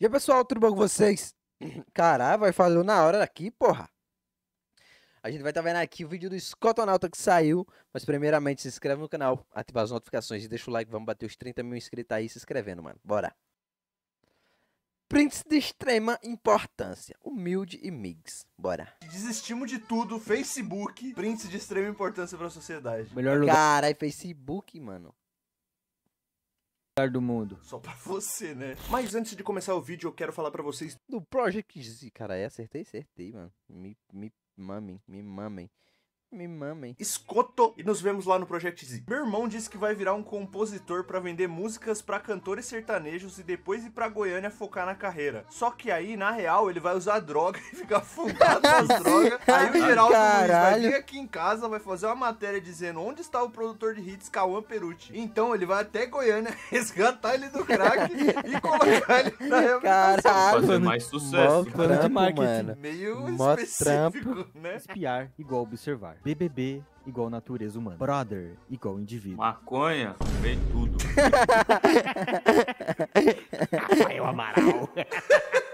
E aí, pessoal, tudo bom com vocês? Caralho, vai falou na hora aqui, porra. A gente vai estar vendo aqui o vídeo do Scotonauta que saiu. Mas primeiramente, se inscreve no canal, ativa as notificações e deixa o like. Vamos bater os 30 mil inscritos aí se inscrevendo, mano. Bora. Prints de extrema importância. Humilde e mix. Bora. Desestimos de tudo, Facebook, prints de extrema importância pra sociedade. Melhor lugar Caralho, Facebook, mano. Do mundo. Só pra você, né? Mas antes de começar o vídeo, eu quero falar pra vocês Do Project Z. Cara, é, acertei, acertei, mano. Me, me mamem, me mamem. Me mamem. Escoto e nos vemos lá no Project Z. Meu irmão disse que vai virar um compositor pra vender músicas pra cantores sertanejos e depois ir pra Goiânia focar na carreira. Só que aí, na real, ele vai usar droga e ficar fumado nas drogas. Aí o Geraldo Luiz vai vir aqui em casa, vai fazer uma matéria dizendo onde está o produtor de hits Cauã Perucci. Então ele vai até Goiânia resgatar ele do crack e colocar ele na reabilitação. Caralho. fazer mais sucesso. Mó de trampo, mano. Meio Mó específico, né? Espiar igual observar. BBB igual natureza humana. Brother igual indivíduo. Maconha, vem tudo. Rafael Amaral.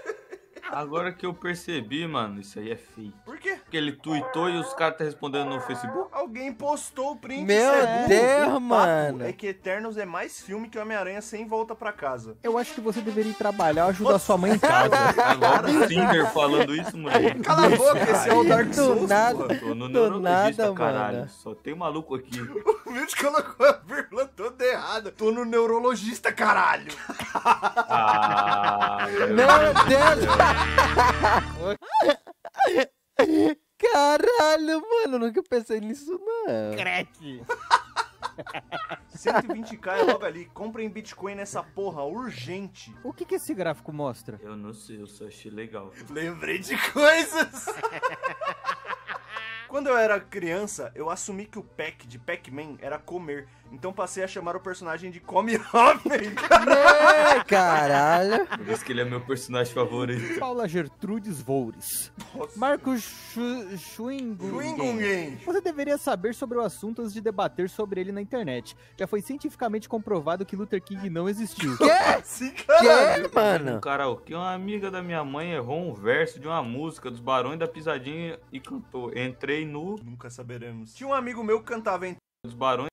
Agora que eu percebi, mano, isso aí é fake. Por quê? Porque ele tweetou e os caras tá respondendo no Facebook. Alguém postou o print. Meu é. Deus, mano. É que Eternos é mais filme que Homem-Aranha sem volta pra casa. Eu acho que você deveria ir trabalhar ajudar sua mãe em casa. É logo o Tinder falando isso, moleque. Cala a boca, esse é o Dark Do Souls. nada. porra. Tô no Do neurologista, nada, caralho. mano. Só tem maluco aqui. O vídeo colocou a vírgula toda errada. Tô no neurologista, caralho. Ah, Meu Deus! Caralho, mano, nunca pensei nisso, não. Crack. 120k é logo ali. Comprem Bitcoin nessa porra, urgente. O que, que esse gráfico mostra? eu não sei, eu só achei legal. Lembrei de coisas. Quando eu era criança, eu assumi que o Pac de Pac-Man era comer. Então passei a chamar o personagem de Come Homem. É, caralho. Por isso que ele é meu personagem favorito. Paula Gertrudes Voures. Marcos Schu- Schwingen. Schwingen. Você deveria saber sobre o assunto antes de debater sobre ele na internet. Já foi cientificamente comprovado que Luther King não existiu. Que? Sim, caralho. Que, mano? Um karaokê, uma amiga da minha mãe errou um verso de uma música dos Barões da Pisadinha e cantou. Entrei no Nunca saberemos. Tinha um amigo meu que cantava em dos Barões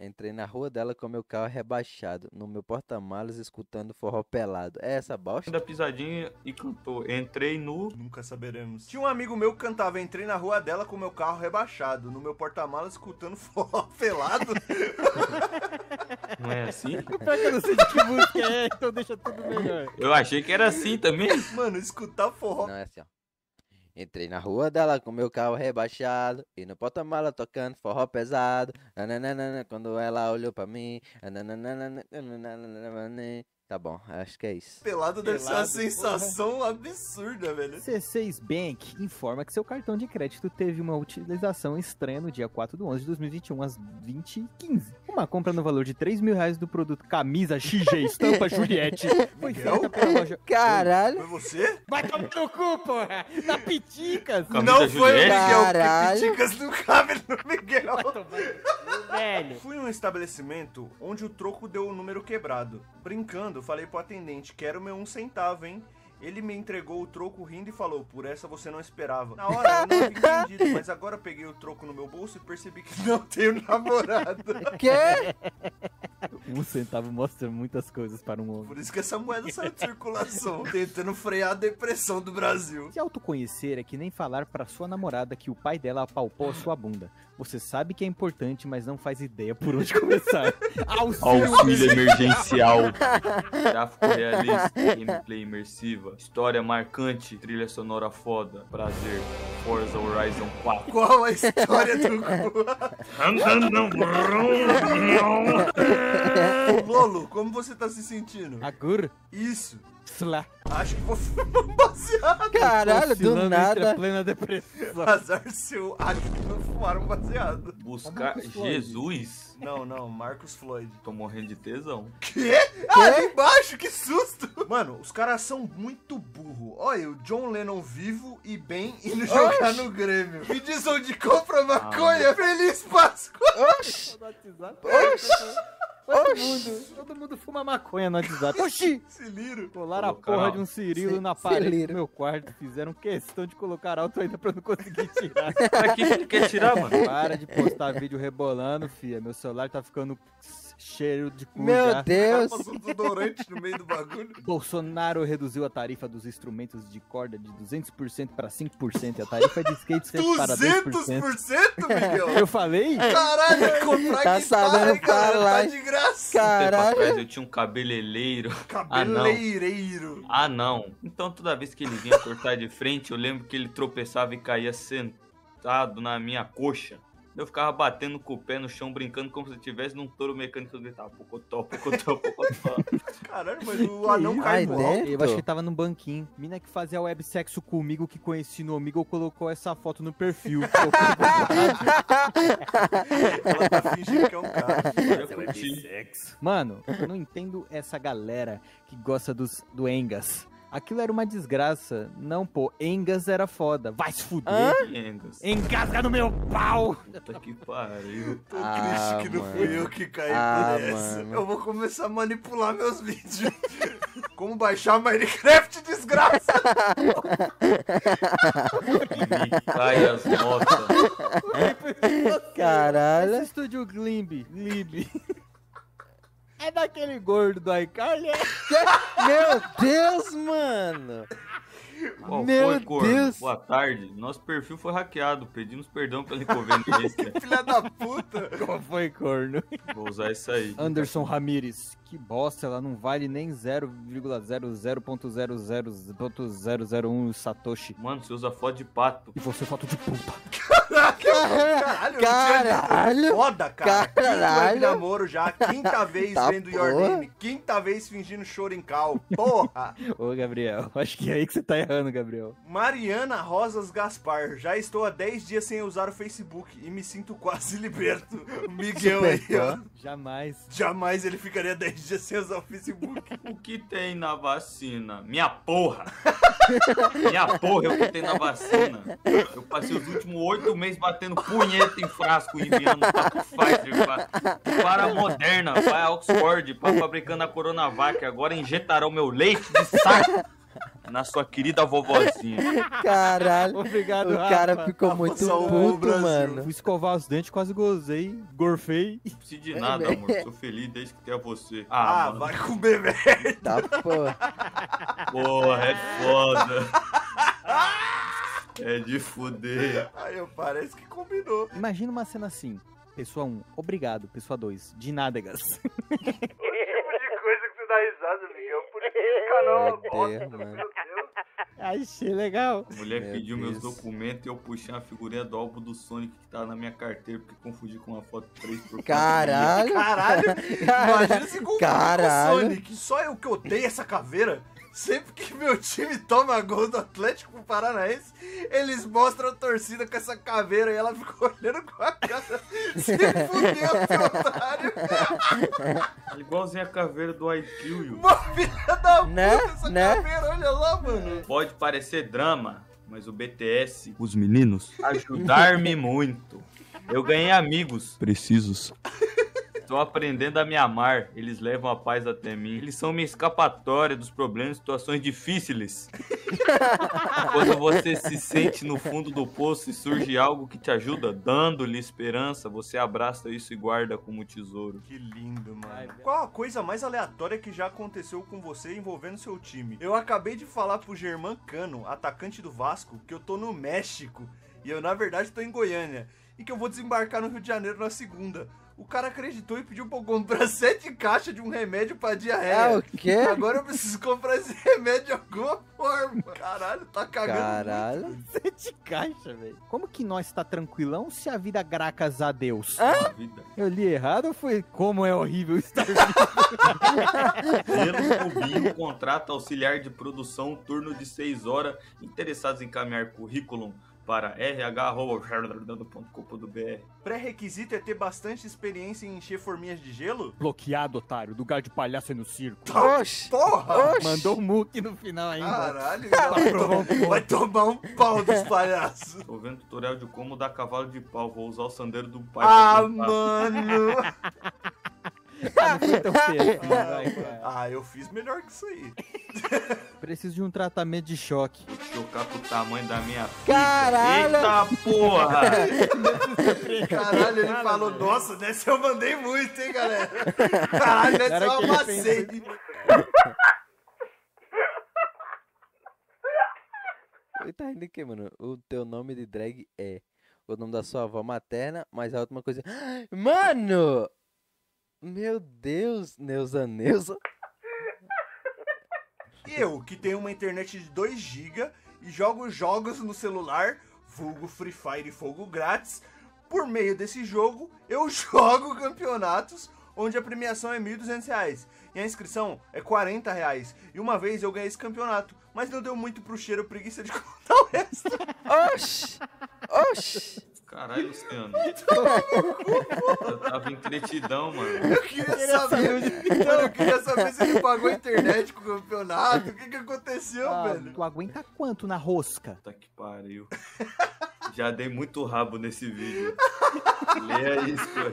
Entrei na rua dela com meu carro rebaixado, no meu porta-malas escutando forró pelado. É essa bosta? da Pisadinha e cantou. Entrei no Nunca saberemos. Tinha um amigo meu que cantava Entrei na rua dela com meu carro rebaixado, no meu porta-malas escutando forró pelado. Não é assim? Pior que eu não sei de que música é, então deixa tudo melhor. Eu achei que era assim também. Mano, escutar forró. Não, é assim, ó. Entrei na rua dela com meu carro rebaixado e no porta-mala tocando forró pesado. Quando ela olhou pra mim. Tá bom, acho que é isso. Pelado deve ser uma Pelado, sensação absurda, velho. C6 Bank informa que seu cartão de crédito teve uma utilização estranha no dia 4 de 11 de 2021, às 20h15. Uma compra no valor de 3 mil reais do produto camisa XG Estampa Juliette foi feita pela loja... Caralho! Foi você? Vai tomar no cu, porra! Na Piticas! Camisa Não foi o Juliette? Miguel, Caralho. Piticas não cabe no Miguel. Velho! Fui num estabelecimento onde o troco deu o número quebrado. Brincando, falei pro atendente, quero meu um centavo, hein? Ele me entregou o troco rindo e falou, por essa você não esperava. Na hora eu não havia entendido, mas agora eu peguei o troco no meu bolso e percebi que não tenho namorada. Que? Um centavo mostra muitas coisas para um homem. Por isso que essa moeda saiu de circulação, tentando frear a depressão do Brasil. Se autoconhecer é que nem falar pra sua namorada que o pai dela apalpou a sua bunda. Você sabe que é importante, mas não faz ideia por onde começar. Auxílio! Auxílio emergencial. Gráfico realista, gameplay imersiva, história marcante, trilha sonora foda, prazer, Forza Horizon 4. Qual a história do cu? Lolo, como você tá se sentindo? Agur, Isso. slá. Acho que vou fumar um baseado. Caralho, do nada. plena depressão. Azar seu, acho que não fumaram um baseado. Buscar. Jesus. Não, não, Marcos Floyd. Tô morrendo de tesão. Quê? Ah, ali embaixo, que susto! Mano, os caras são muito burro. Olha, o John Lennon vivo e bem indo jogar no Grêmio. Me diz onde compra maconha, feliz Páscoa! Oxi! No Oxi! Todo mundo, todo mundo fuma maconha no WhatsApp. Oxi! Ciliro. Colaram a porra de um Cirilo na parede Celiro. do meu quarto. Fizeram questão de colocar alto ainda pra eu não conseguir tirar. Pra que que ele quer tirar, mano? Para de postar vídeo rebolando, fia. Meu celular tá ficando cheiro de cu Meu já. Deus. Passou desodorante no meio do bagulho. Bolsonaro reduziu a tarifa dos instrumentos de corda de 200% para 5% e a tarifa de skate sempre para 2%. 200%, Miguel? Eu falei? Caralho, comprar Tá guitarra, sabendo falar, Tá de graça. Caralho. atrás eu tinha um cabeleireiro. Cabeleireiro. Ah, não. Então toda vez que ele vinha cortar de frente, eu lembro que ele tropeçava e caía sentado na minha coxa. Eu ficava batendo com o pé no chão, brincando como se eu estivesse num touro mecânico. Eu gritava, pocotó, pocotó, pocotó. Caralho, mas o anão cai Ai, no né? alto. Eu acho que tava no banquinho. Mina que fazia websexo comigo, que conheci no amigo, colocou essa foto no perfil. Ela tá fingindo que é um cara. Mano, eu não entendo essa galera que gosta dos, do Engas. Aquilo era uma desgraça. Não, pô, Engas era foda. Vai se fuder. Engas. Engasga no meu pau! Puta que pariu. Tô Ah, triste que não mano. fui eu que caí Ah, por essa. mano. Eu vou começar a manipular meus vídeos. Como baixar Minecraft, desgraça! Me cai as notas. Caralho. Esse estúdio Glimb, Glib. É daquele gordo do iCarly? é? Meu Deus, mano. Qual Meu foi, corno? Deus. Boa tarde. Nosso perfil foi hackeado. Pedimos perdão pela inconveniência. Filha da puta! Qual foi, corno? Vou usar isso aí. Anderson Ramírez. Que bosta, ela não vale nem 0,00.000.001 Satoshi. Mano, você usa foto de pato. E você foto de puta. Caralho, eu. Caralho. Foda, cara. Quinto Caralho. namoro já. Quinta vez Tá vendo Your porra. Name. Quinta vez fingindo choro em cal. Porra! Ô, Gabriel, acho que é aí que você tá errando, Gabriel. Mariana Rosas Gaspar. Já estou há 10 dias sem usar o Facebook e me sinto quase liberto. O Miguel aí, ó. Jamais. Jamais ele ficaria 10 dias sem usar o Facebook. O que tem na vacina? Minha porra! Minha porra é o que tem na vacina. Eu passei os últimos oito meses batendo punheta em frasco e enviando Pfizer, pra, para a Moderna, para a Oxford, para fabricando a Coronavac. Agora injetarão meu leite de saco na sua querida vovozinha. Caralho. Obrigado, O cara ficou Rafa muito puto, mano. Fui escovar os dentes, quase gozei, gorfei. Não preciso de nada, amor. Sou feliz desde que tenha você. Ah, Ah, vai comer merda. Tá, porra. Porra, é foda. É de fuder. Aí eu parece que combinou. Imagina uma cena assim. Pessoa 1, obrigado. Pessoa 2, de nádegas. O tipo de coisa que você dá risada, Miguel. Por isso que canal é bosta, Deus, meu. Deus. Achei legal. A mulher Meu pediu meus Deus. documentos e eu puxei uma figurinha do álbum do Sonic que tava na minha carteira porque confundi com uma foto 3x4. Caralho. Caralho, imagina se confundir com o. Sonic. Só eu que odeio essa caveira. Sempre que meu time toma gol do Atlético Paranaense, eles mostram a torcida com essa caveira e ela fica olhando com a cara. Se fudeu, seu otário. Igualzinho a caveira do IQ. Mó filha da puta Né? essa Né? caveira, olha lá, mano. Pode parecer drama, mas o BTS, os meninos, ajudar-me muito. Eu ganhei amigos precisos. Estou aprendendo a me amar. Eles levam a paz até mim. Eles são minha escapatória dos problemas e situações difíceis. Quando você se sente no fundo do poço e surge algo que te ajuda, dando-lhe esperança, você abraça isso e guarda como tesouro. Que lindo, mano. Qual a coisa mais aleatória que já aconteceu com você envolvendo seu time? Eu acabei de falar pro Germán Cano, atacante do Vasco, que eu tô no México e eu, na verdade, tô em Goiânia e que eu vou desembarcar no Rio de Janeiro na segunda. O cara acreditou e pediu pra eu comprar sete caixas de um remédio pra É diarreia. o quê? Agora eu preciso comprar esse remédio de alguma forma. Caralho, tá cagando. Caralho. Sete caixa, velho. Como que nós tá tranquilão se a vida graças a Deus? A vida. Eu li errado ou foi como é horrível estar Pelo Cubinho, contrato auxiliar de produção, turno de 6 horas, interessados em encaminhar currículo para rh.com.br. Pré-requisito é ter bastante experiência em encher forminhas de gelo? bloqueado, otário. Lugar de palhaço é no circo. Oxi. Porra! Oxi. Mandou um muque no final ainda. Caralho, vai, to- vai tomar um pau dos palhaços. Tô vendo tutorial de como dar cavalo de pau, vou usar o sandeiro do pai Ah, mano! Ah, não foi tão feio assim, vai. Ah, eu fiz melhor que isso aí. Preciso de um tratamento de choque. Chocar com o tamanho da minha pica. Caralho! Eita porra! Caralho, ele falou, nossa, dessa eu mandei muito, hein, galera? Caralho, dessa Cara, eu que ele amassei. Ele tá rindo aqui, mano. O teu nome de drag é o nome da sua avó materna, mas a última coisa. Mano! Meu Deus, Neuza Neuza. Eu, que tenho uma internet de 2 GB e jogo jogos no celular, vulgo Free Fire e fogo grátis, por meio desse jogo, eu jogo campeonatos onde a premiação é 1.200 reais e a inscrição é 40 reais. E uma vez eu ganhei esse campeonato, mas não deu muito pro cheiro preguiça de contar o resto. Oxi! Oxi! Caralho, Luciano. Eu tava entretidão, mano. Eu queria saber, Não, eu queria saber se ele pagou a internet com o campeonato, o que que aconteceu, Ah, velho? tu aguenta quanto na rosca? Puta que pariu. Já dei muito rabo nesse vídeo. Leia Scott.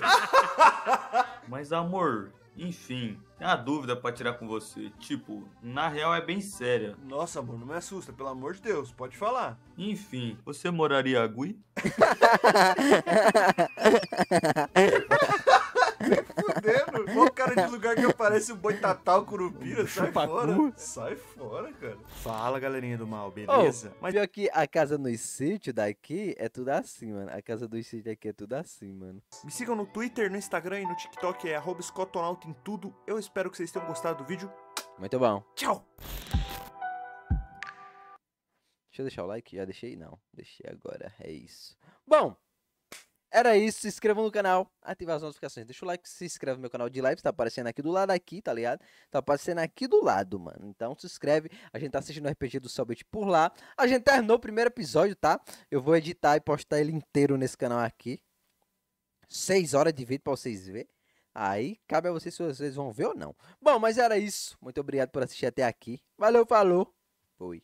Mas, amor, enfim, tem uma dúvida pra tirar com você. Tipo, na real é bem séria. Nossa, amor, não me assusta, pelo amor de Deus, pode falar. Enfim, você moraria Agui? Fudendo. Cara de lugar que aparece o boitatá, o curupira? Sai Chupacu. fora. Sai fora, cara. Fala, galerinha do mal, beleza? Mas pior que a casa nos sítios daqui é tudo assim, mano. A casa dos sítios aqui é tudo assim, mano. Me sigam no Twitter, no Instagram e no TikTok, é arroba em tudo. Eu espero que vocês tenham gostado do vídeo. Muito bom. Tchau! Deixa eu deixar o like? Já deixei? Não. Deixei agora. É isso. Bom, era isso. Se inscreva no canal, ative as notificações. Deixa o like, se inscreve no meu canal de lives. Tá aparecendo aqui do lado aqui, tá ligado? Tá aparecendo aqui do lado, mano. Então se inscreve. A gente tá assistindo o RPG do Selbit por lá. A gente terminou o primeiro episódio, tá? Eu vou editar e postar ele inteiro nesse canal aqui. Seis horas de vídeo pra vocês verem. Aí cabe a vocês se vocês vão ver ou não. Bom, mas era isso. Muito obrigado por assistir até aqui. Valeu, falou. Fui.